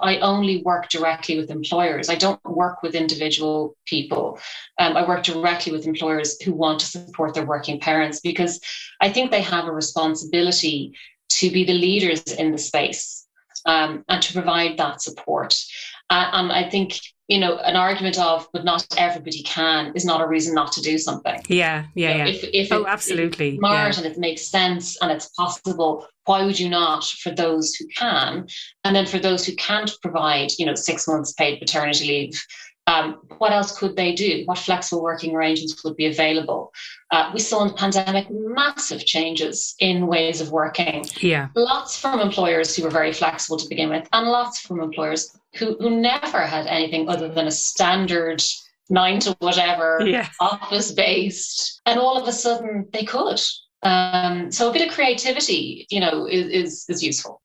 I only work directly with employers. I don't work with individual people. Um, I work directly with employers who want to support their working parents because I think they have a responsibility to be the leaders in the space um, and to provide that support. Uh, and I think you know, an argument of, but not everybody can is not a reason not to do something. Yeah, yeah, You know, yeah. If, if Oh, it- absolutely, it's smart yeah. and it makes sense and it's possible, why would you not for those who can? And then for those who can't provide, you know, six months paid paternity leave, um, what else could they do? What flexible working arrangements would be available? Uh, we saw in the pandemic massive changes in ways of working Yeah. lots from employers who were very flexible to begin with, and lots from employers who, who never had anything other than a standard nine to whatever, Yeah. office based, and all of a sudden they could. Um, so a bit of creativity, you know, is, is, is useful.